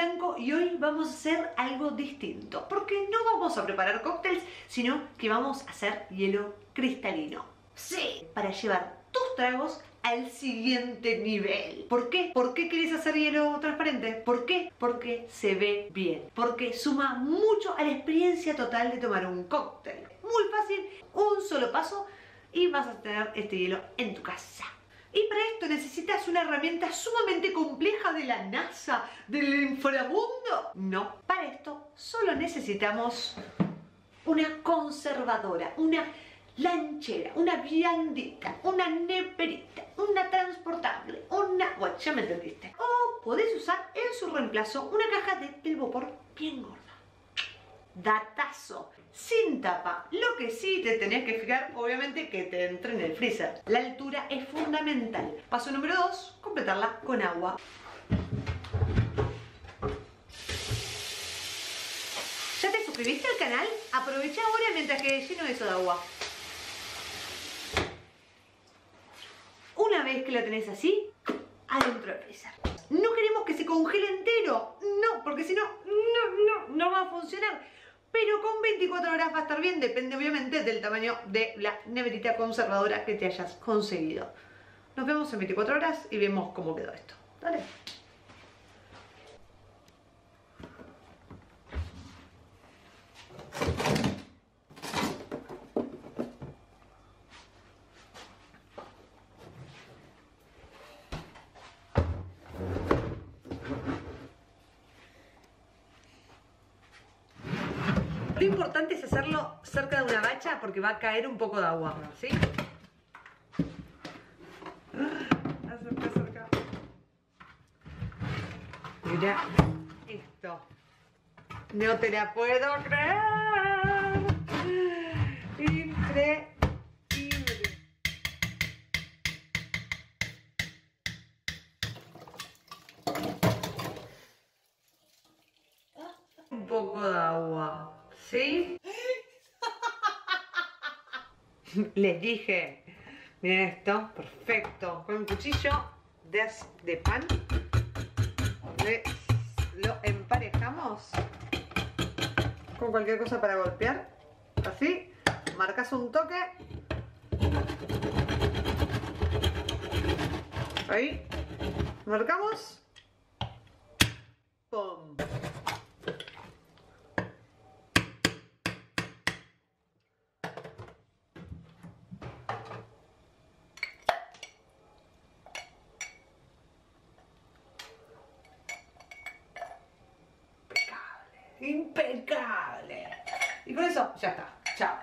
Blanco y hoy vamos a hacer algo distinto. Porque no vamos a preparar cócteles, sino que vamos a hacer hielo cristalino. Sí, para llevar tus tragos al siguiente nivel. ¿Por qué? ¿Por qué querés hacer hielo transparente? ¿Por qué? Porque se ve bien. Porque suma mucho a la experiencia total de tomar un cóctel. Muy fácil, un solo paso y vas a tener este hielo en tu casa. Y para esto necesitas una herramienta sumamente compleja de la NASA, del inframundo. No, para esto solo necesitamos una conservadora, una lanchera, una viandita, una neverita, una transportable, una... Bueno, ya me entendiste. O podés usar en su reemplazo una caja de telvopor bien gorda. Datazo, sin tapa. Lo que sí te tenés que fijar, obviamente, que te entre en el freezer. La altura es fundamental. Paso número 2, completarla con agua. ¿Ya te suscribiste al canal? Aprovecha ahora mientras que lleno eso de agua. Una vez que lo tenés así, adentro del freezer. No queremos que se congele entero, no, porque si no, no, no, no va a funcionar. Pero con 24 horas va a estar bien, depende obviamente del tamaño de la neverita conservadora que te hayas conseguido. Nos vemos en 24 horas y vemos cómo quedó esto. Dale. Lo importante es hacerlo cerca de una bacha porque va a caer un poco de agua, ¿sí? Acerca, acerca. Mira esto. No te la puedo creer. Increíble. Les dije, miren esto, perfecto. Con un cuchillo de, de pan lo emparejamos con cualquier cosa para golpear. Así, marcas un toque. Ahí, marcamos. ¡Pum! Impecable. Y con eso ya está. Chao.